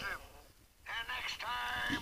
And next time,